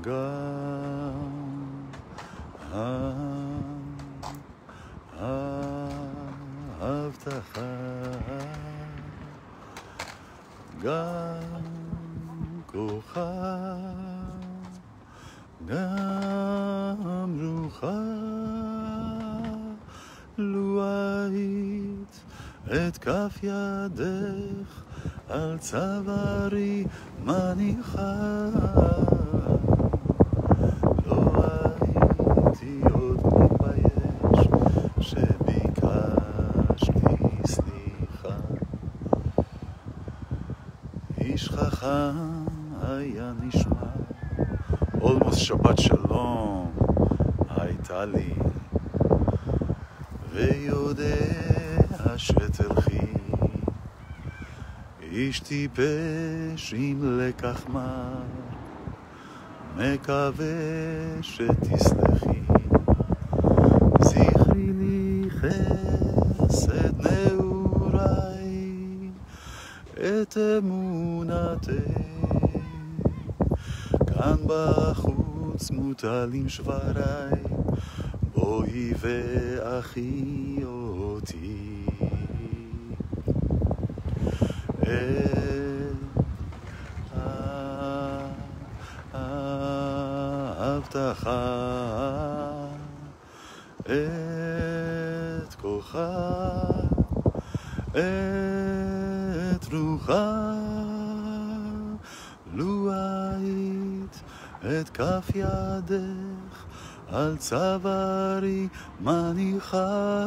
גם ההבטחה גם כוחה גם רוחה לו היית את כף ידך על צווארי מניחה שתלכי איש טיפש עם לקח מר מקווה שתסלחי זכרי לי חסד נעוריי את אמונתך כאן בחוץ מוטלים שבריי בואי ואחי אותי את ההבטחה את כוחה את רוחה לו היית את כף ידך על צווארי מניחה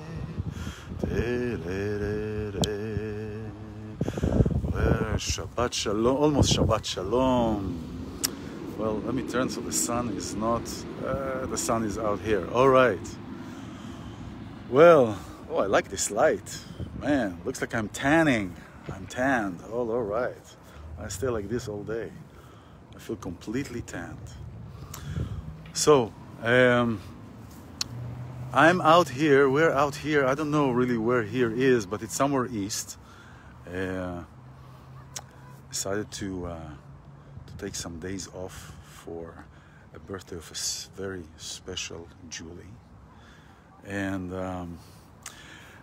Shabbat Shalom, almost Shabbat Shalom. Well, let me turn so the sun is not, uh, the sun is out here. All right. Well, oh, I like this light. Man, looks like I'm tanning. I'm tanned. Oh, all right. I stay like this all day. I feel completely tanned. So, um, I'm out here. We're out here. I don't know really where here is, but it's somewhere east. Uh, decided to uh, to take some days off for a birthday of a very special Julie, and um,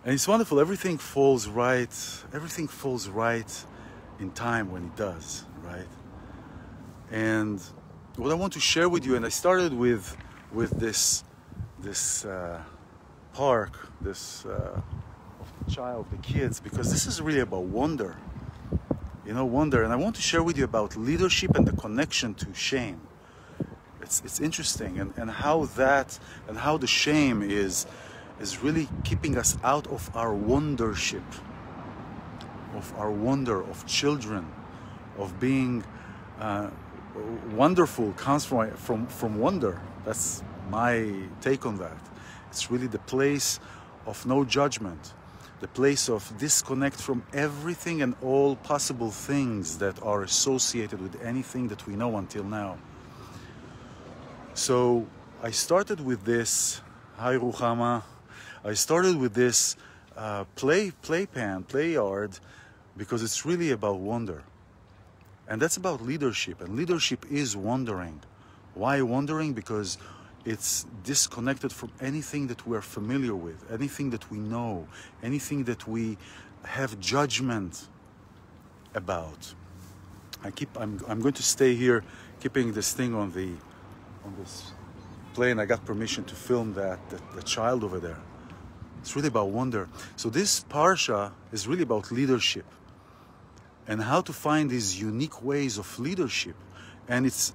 and it's wonderful. Everything falls right. Everything falls right in time when it does, right? And what I want to share with you, and I started with with this this uh, park, this uh, child, the kids, because this is really about wonder. You know, wonder, and I want to share with you about leadership and the connection to shame. It's it's interesting, and, and how that and how the shame is is really keeping us out of our wondership, of our wonder of children, of being uh, wonderful comes from, from, from wonder. That's my take on that. It's really the place of no judgment, the place of disconnect from everything and all possible things that are associated with anything that we know until now. So I started with this. Hi, Ruchama. I started with this uh, play playpan, play yard, because it's really about wonder. And that's about leadership. And leadership is wondering. Why wondering? Because it's disconnected from anything that we're familiar with, anything that we know, anything that we have judgment about. I keep I'm I'm going to stay here keeping this thing on the on this plane. I got permission to film that, that the child over there. It's really about wonder. So this parsha is really about leadership and how to find these unique ways of leadership. And it's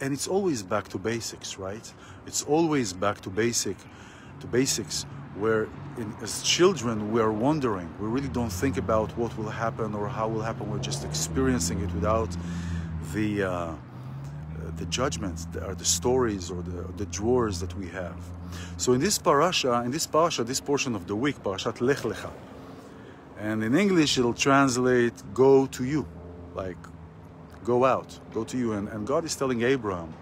and it's always back to basics, right? It's always back to basic to basics where in, as children we are wondering. We really don't think about what will happen or how will happen. We're just experiencing it without the uh, the judgments, or the stories, or the, the drawers that we have. So in this parasha, in this parasha, this portion of the week, parashat Lech Lecha, and in English it'll translate "go to you," like go out, go to you. And, and God is telling Abraham,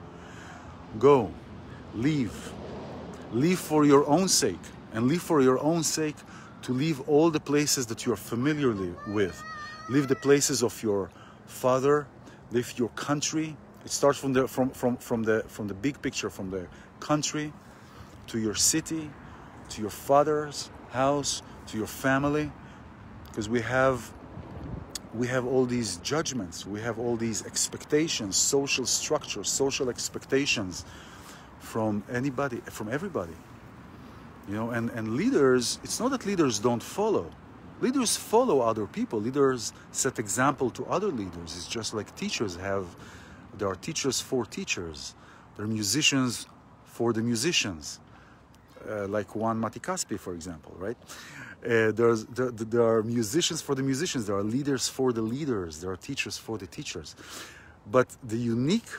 go, leave, leave for your own sake, and leave for your own sake to leave all the places that you are familiar with. Leave the places of your father, leave your country, it starts from the from from from the from the big picture, from the country to your city, to your father's house, to your family, because we have we have all these judgments, we have all these expectations, social structures, social expectations from anybody, from everybody. You know, and, and leaders, it's not that leaders don't follow. Leaders follow other people. Leaders set example to other leaders. It's just like teachers have there are teachers for teachers. There are musicians for the musicians, uh, like Juan Mati Caspi, for example, right? Uh, there's, there, there are musicians for the musicians. There are leaders for the leaders. There are teachers for the teachers. But the unique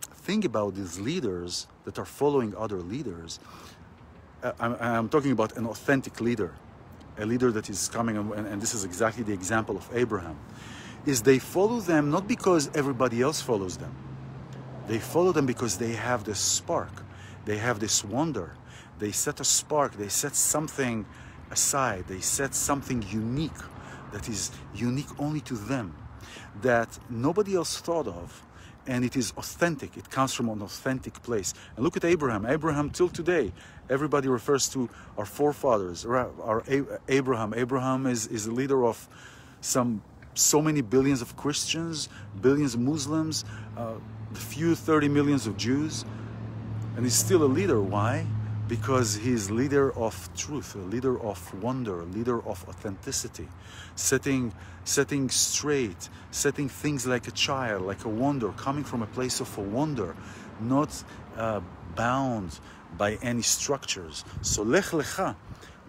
thing about these leaders that are following other leaders, uh, I'm, I'm, talking about an authentic leader, a leader that is coming, and, and this is exactly the example of Abraham is they follow them not because everybody else follows them. They follow them because they have this spark. They have this wonder. They set a spark. They set something aside. They set something unique that is unique only to them, that nobody else thought of. And it is authentic. It comes from an authentic place. And look at Abraham. Abraham, till today, everybody refers to our forefathers, our Abraham. Abraham is, is the leader of some so many billions of Christians, billions of Muslims, uh, a few 30 millions of Jews, and he's still a leader. Why? Because he's leader of truth, leader of wonder, leader of authenticity, setting, setting straight, setting things like a child, like a wonder, coming from a place of a wonder, not uh, bound by any structures. So lech lecha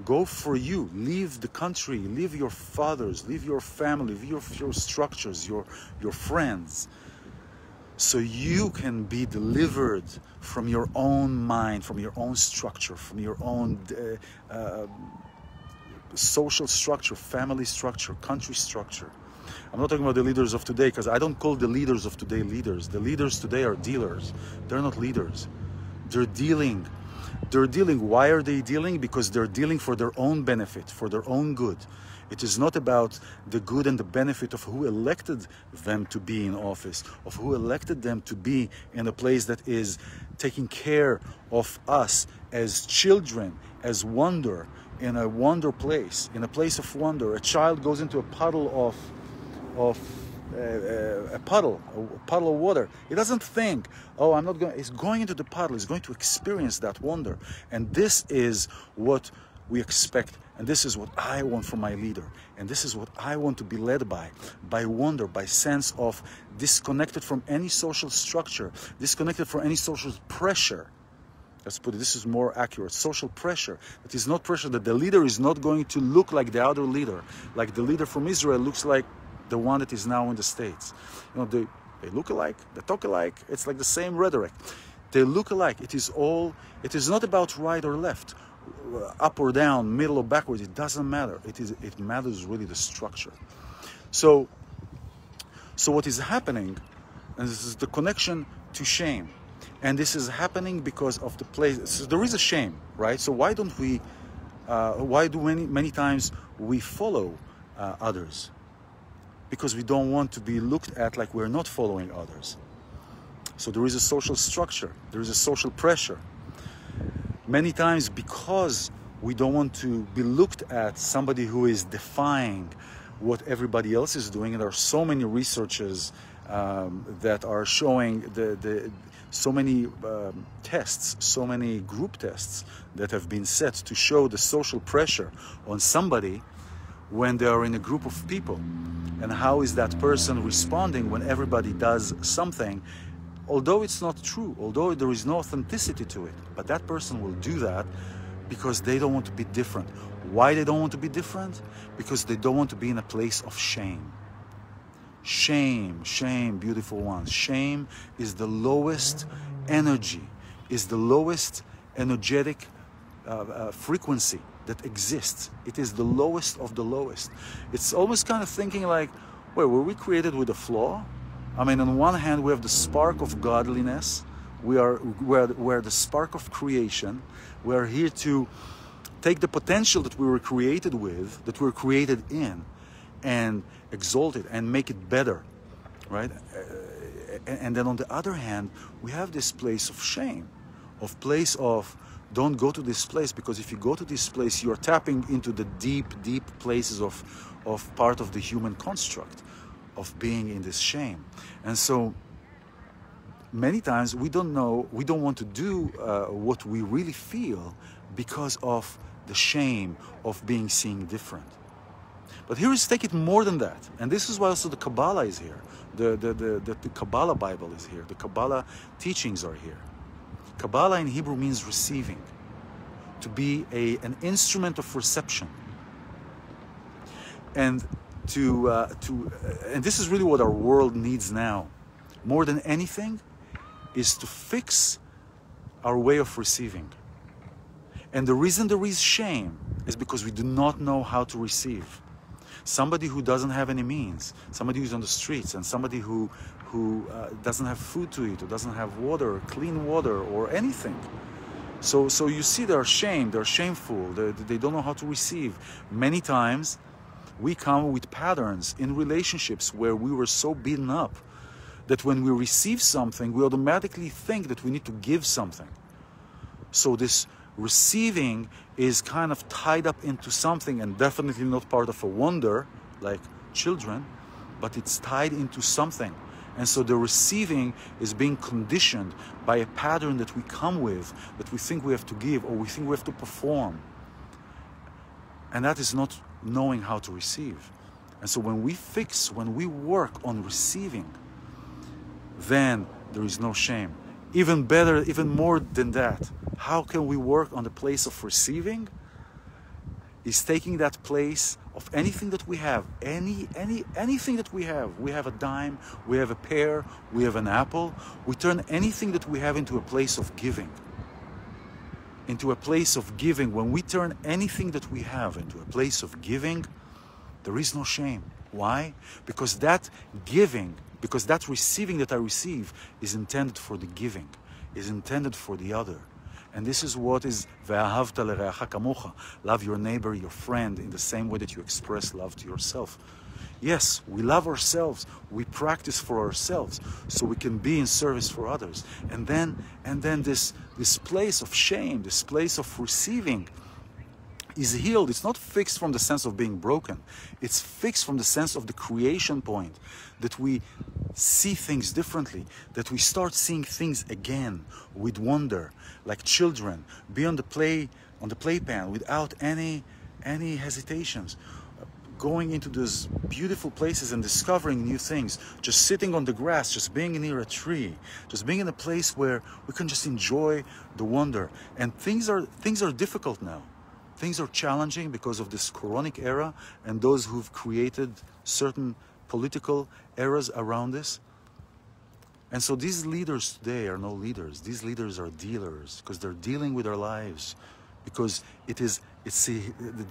Go for you. Leave the country. Leave your fathers. Leave your family. Leave your, your structures, your, your friends. So you can be delivered from your own mind, from your own structure, from your own uh, uh, social structure, family structure, country structure. I'm not talking about the leaders of today because I don't call the leaders of today leaders. The leaders today are dealers. They're not leaders. They're dealing they're dealing. Why are they dealing? Because they're dealing for their own benefit, for their own good. It is not about the good and the benefit of who elected them to be in office, of who elected them to be in a place that is taking care of us as children, as wonder, in a wonder place, in a place of wonder. A child goes into a puddle of, of a, a, puddle, a puddle of water. He doesn't think, oh, I'm not going. He's going into the puddle. He's going to experience that wonder, and this is what we expect, and this is what I want from my leader, and this is what I want to be led by, by wonder, by sense of disconnected from any social structure, disconnected from any social pressure. Let's put it, this is more accurate. Social pressure. It is not pressure that the leader is not going to look like the other leader. Like the leader from Israel looks like the one that is now in the States. You know, they, they look alike, they talk alike, it's like the same rhetoric. They look alike. It is all, it is not about right or left, uh, up or down, middle or backwards. It doesn't matter. It, is, it matters really the structure. So, so what is happening, and this is the connection to shame. And this is happening because of the place. So there is a shame, right? So why don't we, uh, why do many, many times we follow uh, others? Because we don't want to be looked at like we're not following others. So there is a social structure, there is a social pressure. Many times, because we don't want to be looked at somebody who is defying what everybody else is doing. And there are so many researches um, that are showing the, the so many um, tests, so many group tests that have been set to show the social pressure on somebody when they are in a group of people. And how is that person responding when everybody does something? Although it's not true although there is no authenticity to it but that person will do that because they don't want to be different. Why they don't want to be different? Because they don't want to be in a place of shame. Shame shame beautiful ones. Shame is the lowest energy is the lowest energetic uh, uh, frequency that exists. It is the lowest of the lowest. It's almost kind of thinking like, wait, were we created with a flaw? I mean, on one hand, we have the spark of godliness. We are we're, we're the spark of creation. We are here to take the potential that we were created with, that we were created in, and exalt it and make it better, right? And then on the other hand, we have this place of shame, of place of don't go to this place because if you go to this place you're tapping into the deep deep places of of part of the human construct of being in this shame. And so many times we don't know we don't want to do uh, what we really feel because of the shame of being seen different. But here is take it more than that. And this is why also the kabbalah is here. The, the, the, the, the kabbalah bible is here. The kabbalah teachings are here Kabbalah in Hebrew means receiving, to be a, an instrument of reception. And to, uh, to uh, and this is really what our world needs now, more than anything, is to fix our way of receiving. And the reason there is shame is because we do not know how to receive. Somebody who doesn't have any means, somebody who's on the streets, and somebody who who uh, doesn't have food to eat or doesn't have water, clean water, or anything. So, so you see, they're ashamed, they're shameful, they, they don't know how to receive. Many times, we come with patterns in relationships where we were so beaten up that when we receive something, we automatically think that we need to give something. So, this receiving is kind of tied up into something and definitely not part of a wonder like children, but it's tied into something. And so the receiving is being conditioned by a pattern that we come with, that we think we have to give or we think we have to perform. And that is not knowing how to receive. And so when we fix, when we work on receiving, then there is no shame. Even better, even more than that, how can we work on the place of receiving? Is taking that place of anything that we have, any, any, anything that we have. We have a dime, we have a pear, we have an apple. We turn anything that we have into a place of giving. Into a place of giving. When we turn anything that we have into a place of giving, there is no shame. Why? Because that giving, because that receiving that I receive is intended for the giving, is intended for the other. And this is what is Love your neighbor, your friend, in the same way that you express love to yourself. Yes, we love ourselves. We practice for ourselves so we can be in service for others. And then and then this this place of shame, this place of receiving is healed. It's not fixed from the sense of being broken. It's fixed from the sense of the creation point that we see things differently, that we start seeing things again with wonder, like children, be on the play on the playpen without any any hesitations going into those beautiful places and discovering new things, just sitting on the grass, just being near a tree, just being in a place where we can just enjoy the wonder. And things are things are difficult now. Things are challenging because of this coronic era and those who've created certain political eras around this. And so these leaders today are no leaders. These leaders are dealers because they're dealing with their lives because it is it's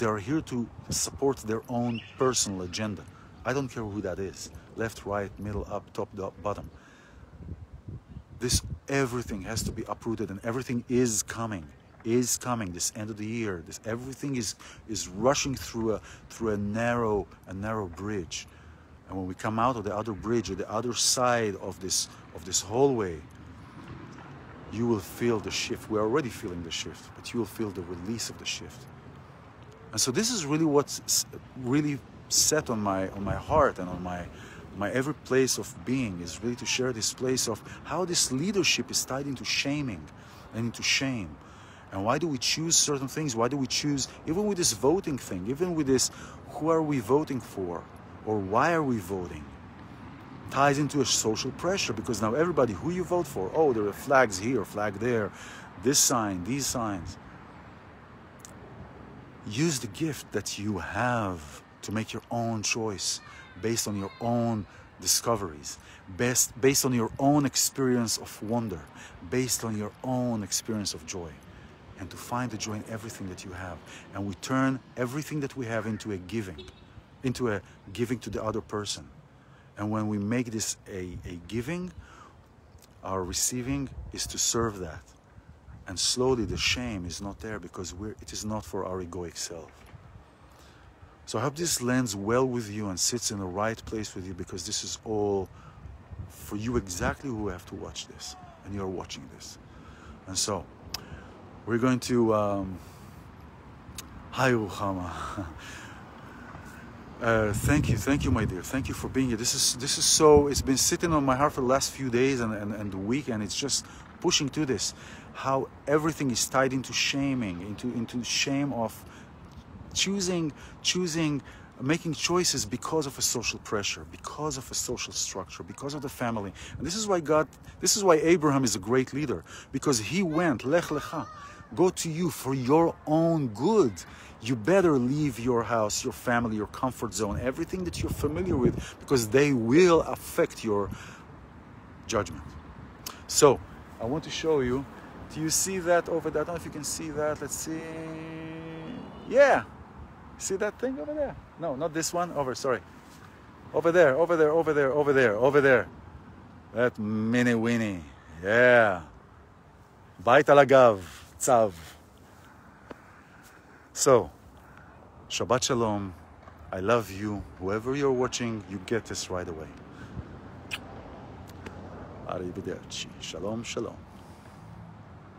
they're here to support their own personal agenda. I don't care who that is. Left, right, middle, up, top, bottom. This everything has to be uprooted and everything is coming is coming this end of the year this everything is is rushing through a through a narrow a narrow bridge and when we come out of the other bridge or the other side of this of this hallway you will feel the shift we're already feeling the shift but you will feel the release of the shift and so this is really what's really set on my on my heart and on my my every place of being is really to share this place of how this leadership is tied into shaming and into shame. And why do we choose certain things? Why do we choose, even with this voting thing, even with this, who are we voting for? Or why are we voting? Ties into a social pressure because now everybody, who you vote for, oh, there are flags here, flag there, this sign, these signs. Use the gift that you have to make your own choice based on your own discoveries, based, based on your own experience of wonder, based on your own experience of joy, and to find the joy in everything that you have. And we turn everything that we have into a giving, into a giving to the other person. And when we make this a, a giving, our receiving is to serve that. And slowly the shame is not there because it is not for our egoic self. So I hope this lands well with you and sits in the right place with you because this is all for you exactly who have to watch this and you're watching this. And so we're going to um, Hi. Uh, thank you, thank you, my dear. Thank you for being here. This is this is so. It's been sitting on my heart for the last few days and, and, and the week, and it's just pushing to this. How everything is tied into shaming, into into shame of choosing, choosing, making choices because of a social pressure, because of a social structure, because of the family. And this is why God, this is why Abraham is a great leader, because he went, lech lecha, go to you for your own good. You better leave your house, your family, your comfort zone, everything that you're familiar with, because they will affect your judgment. So, I want to show you. Do you see that over there? I don't know if you can see that. Let's see. Yeah, See that thing over there? No, not this one. Over, sorry. Over there, over there, over there, over there, over there. That Minnie Winnie. Yeah. Bait alagav, tzav. So, Shabbat Shalom. I love you. Whoever you're watching, you get this right away. Arrivederci. Shalom, shalom.